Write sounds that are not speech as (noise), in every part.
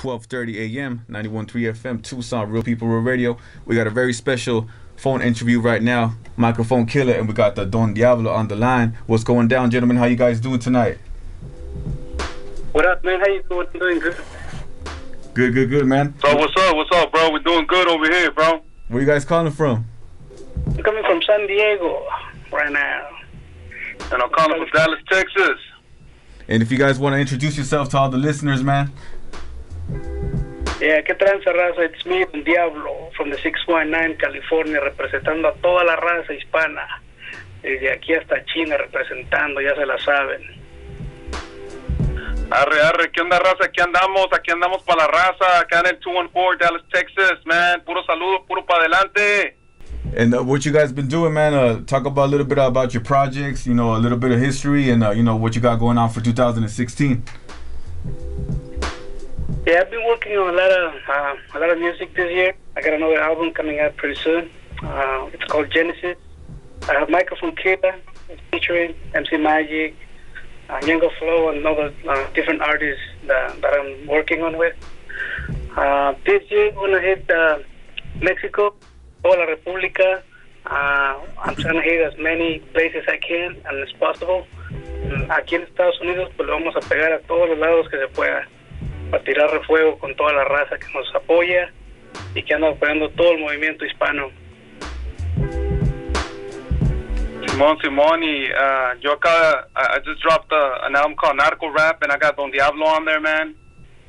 12:30 a.m. 91.3 FM, Tucson, Real People, Real Radio. We got a very special phone interview right now, microphone killa, and we got the Don Dyablo on the line. What's going down, gentlemen? How you guys doing tonight? What up, man? How you doing? Doing good. Good, good, good, man. So what's up? What's up, bro? We're doing good over here, bro. Where you guys calling from? I'm coming from San Diego right now. And I'm calling from Dallas, Texas. And if you guys want to introduce yourself to all the listeners, man. Yeah, ¿qué tranza, raza? It's me, Don Diablo, from the 619, California, representando a toda la raza hispana. Desde aquí hasta China representando, ya se la saben. Arre, arre, ¿qué onda, raza? Aquí andamos, aquí andamos para la raza, acá en el 214, Dallas, Texas, man. Puro saludo, puro para adelante. And uh, what you guys been doing, man? Uh, talk about a little bit about your projects, you know, a little bit of history, and uh, you know what you got going on for 2016. Yeah, I've been working on a lot of uh, a lot of music this year. I got another album coming out pretty soon. Uh, it's called Genesis. I have Microphone Killa featuring MC Magic, uh, Yango Flow, and other uh, different artists that, that I'm working on with. Uh, this year, we're gonna hit uh, Mexico, toda la República. Uh, I'm trying to hit as many places I can and as possible. Mm, Aquí en Estados Unidos, pues le vamos a pegar a todos los lados que se pueda para tirar refuego con toda la raza que nos apoya y que anda apoyando todo el movimiento hispano. Simón, Simón, y uh, yo acá, I I just dropped uh, an album called Narco Rap, and I got Don Diablo on there, man.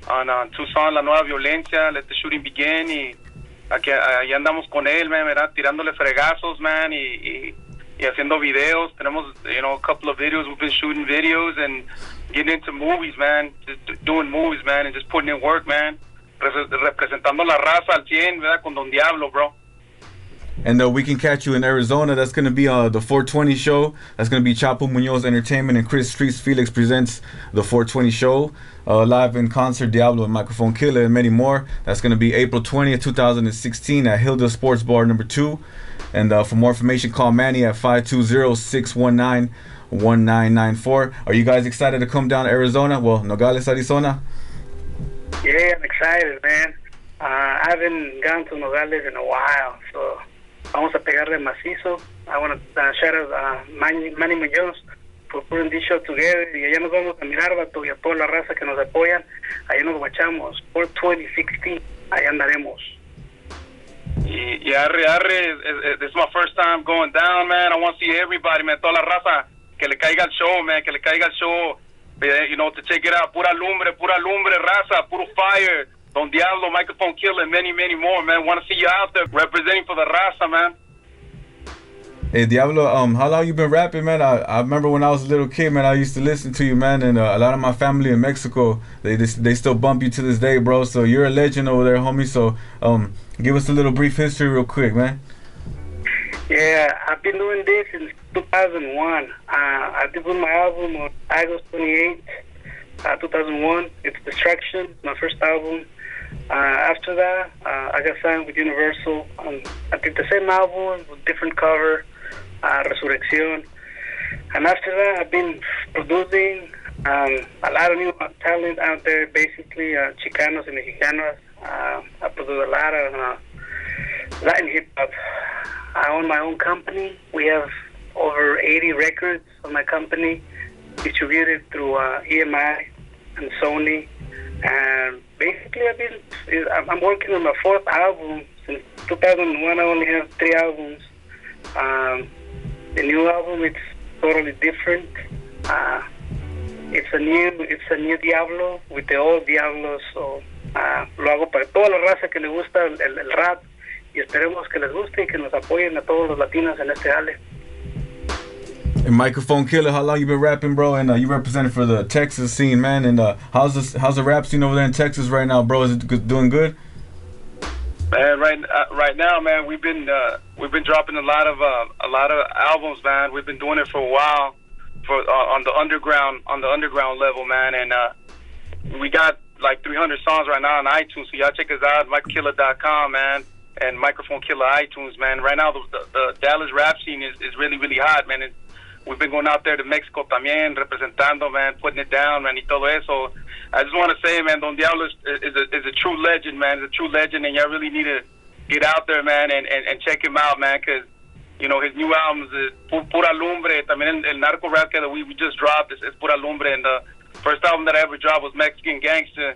On uh, Tucson, La Nueva Violencia, Let the Shooting Begin, y aquí, ahí andamos con él, man, ¿verdad? Tirándole fregazos, man, y, y, y haciendo videos. Tenemos, you know, a couple of videos. We've been shooting videos and getting into movies, man. Just doing movies, man, and just putting in work, man. Re- representando la raza al 100, ¿verdad? Con Don Diablo, bro. And uh, we can catch you in Arizona. That's going to be uh, the 420 show. That's going to be Chapo Munoz Entertainment and Chris Streets Felix presents the 420 show. Uh, live in concert, Dyablo and Microphone Killa and many more. That's going to be April 20th, 2016 at Hilda Sports Bar number 2. And uh, for more information, call Manny at 520-619-1994. Are you guys excited to come down to Arizona? Well, Nogales, Arizona? Yeah, I'm excited, man. Uh, I haven't gone to Nogales in a while, so vamos a pegarle macizo. I want to shout out Manny, Manny Muñoz putting this show together. Y allá nos vamos a mirar, vato, y a toda la raza que nos apoyan. Allá nos guachamos. Por 2016, allá andaremos. Y, y arre, arre, this is my first time going down, man. I want to see everybody, man. Toda la raza, que le caiga el show, man. Que le caiga el show, you know, to check it out. Pura lumbre, pura lumbre, raza, puro fire. Don Dyablo, Microphone Killa, many, many more, man. Want to see you out there representing for the raza, man. Hey Dyablo, um, how long you been rapping, man? I, I remember when I was a little kid, man. I used to listen to you, man, and uh, a lot of my family in Mexico, they they, they still bump you to this day, bro. So you're a legend over there, homie. So um, give us a little brief history, real quick, man. Yeah, I've been doing this since 2001. Uh, I did put my album on August 28, uh, 2001. It's Distraction, my first album. Uh, after that, uh, I got signed with Universal. Um, I did the same album with different cover, uh, Resurrección. And after that, I've been producing um, a lot of new talent out there, basically uh, Chicanos and Mexicanos. Uh, I produce a lot of uh, Latin hip hop. I own my own company. We have over 80 records on my company, distributed through EMI and Sony. And basically, I've been I'm- working on my fourth album since 2001. I only have three albums. Um, the new album it's totally different. Uh, it's a new it's a new Diablo with the old Diablo. So uh, lo hago para toda la raza que le gusta el, el- el rap y esperemos que les guste y que nos apoyen a todos los latinos en este ale. And microphone killa, how long you been rapping, bro? And uh, you represented for the Texas scene, man. And uh, how's this, how's the rap scene over there in Texas right now, bro? Is it doing good? Man, right uh, right now, man, we've been uh, we've been dropping a lot of uh, a lot of albums, man. We've been doing it for a while, for uh, on the underground on the underground level, man. And uh, we got like 300 songs right now on iTunes. So y'all check us out, microkiller.com, man, and Microphone Killa iTunes, man. Right now, the, the, the Dallas rap scene is, is really really hot, man. We've been going out there to Mexico también, representando, man, putting it down, man, y todo eso. I just want to say, man, Don Dyablo is, is, a, is a true legend, man. Is a true legend, and y'all really need to get out there, man, and, and, and check him out, man, because you know his new albums is Pura Lumbre. También el, el narco rap that we, we just dropped is, Pura Lumbre, and the first album that I ever dropped was Mexican Gangster,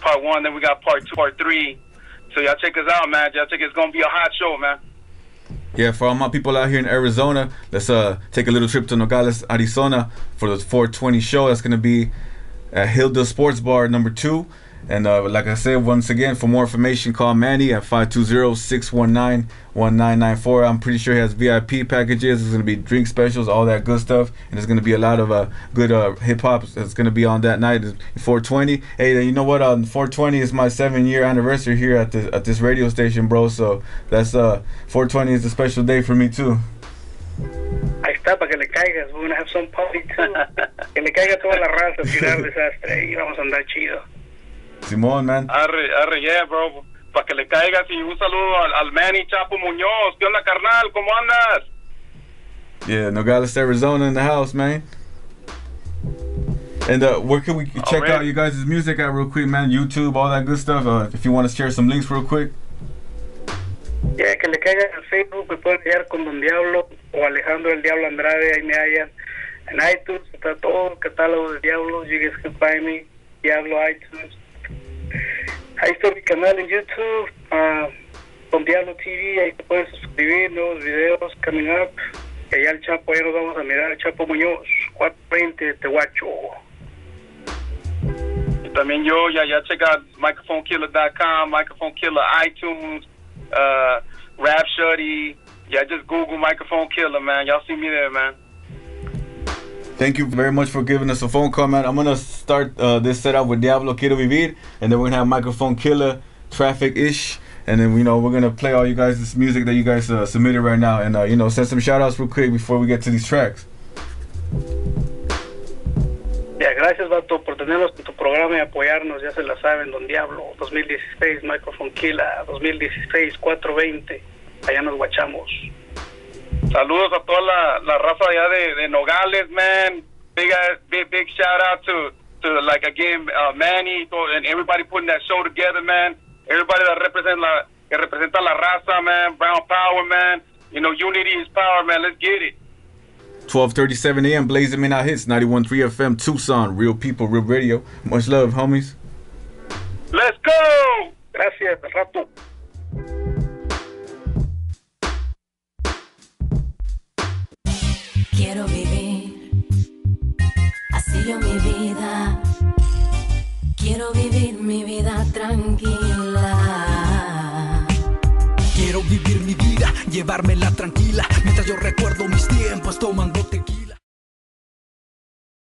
Part One. Then we got Part Two, Part Three. So y'all check us out, man. Y'all check it's gonna be a hot show, man. Yeah, for all my people out here in Arizona, let's uh take a little trip to Nogales, Arizona for the 420 show. That's gonna be at Hilda Sports Bar number two. And uh, like I said, once again, for more information, call Manny at 520-619-1994. I'm pretty sure he has VIP packages. There's going to be drink specials, all that good stuff. And there's going to be a lot of uh, good uh, hip-hop that's going to be on that night, 420. Hey, you know what? On 420 is my seven-year anniversary here at, the, at this radio station, bro. So that's uh, 420 is a special day for me, too. Ahí está, para que le caigas. We're gonna have some party too. (laughs) que le caiga toda la raza, tirar desastre y vamos a andar chido. Simón, man. Arre, arre, yeah, bro. Para que le caigas y un saludo al, al Manny Chapo Muñoz. ¿Qué onda, carnal? ¿Cómo andas? Yeah, Nogales, Arizona in the house, man. And uh, where can we check Alright. out you guys' music at real quick, man? YouTube, all that good stuff. Uh, if you want to share some links real quick. Ya que le caigan en Facebook, me pueden hallar con Don Dyablo o Alejandro el Dyablo Andrade, ahí me hallan. En iTunes está todo el catálogo de Dyablo, you guys can find me, Dyablo iTunes. Ahí está mi canal en YouTube, Don Diablo TV, ahí te puedes suscribir, nuevos videos coming up. Y allá el Chapo, ahí nos vamos a mirar, el Chapo Muñoz, 420, Tehuacho. Y también yo, ya, ya checa microphonekiller.com, microphonekiller, iTunes, uh, Rap Shuddy. Yeah, just Google Microphone Killer, man. Y'all see me there, man. Thank you very much for giving us a phone call, man. I'm gonna start uh, this setup with Dyablo Quiero Vivir, and then we're gonna have Microphone Killa, Traffic Ish, and then you know we're gonna play all you guys this music that you guys uh, submitted right now, and uh, you know send some shout outs real quick before we get to these tracks. Gracias, Vato, por tenernos en tu programa y apoyarnos. Ya se la saben, Don Dyablo, 2016, Microphone Killa, 2016, 420. Allá nos guachamos. Saludos a toda la, la raza allá de, de Nogales, man. Big, big, big shout out to, to like, again, uh, Manny and everybody putting that show together, man. Everybody that represent la, que representa la raza, man. Brown power, man. You know, unity is power, man. Let's get it. 12:37 a.m. Blazing Midnight Hitz, 91.3 FM, Tucson, Real People, Real Radio. Much love, homies. Let's go! Gracias, al rato. Quiero vivir así yo mi vida. Quiero vivir mi vida tranquila. Quiero vivir mi vida, llevármela tranquila, mientras yo recuerdo